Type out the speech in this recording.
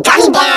gummy bear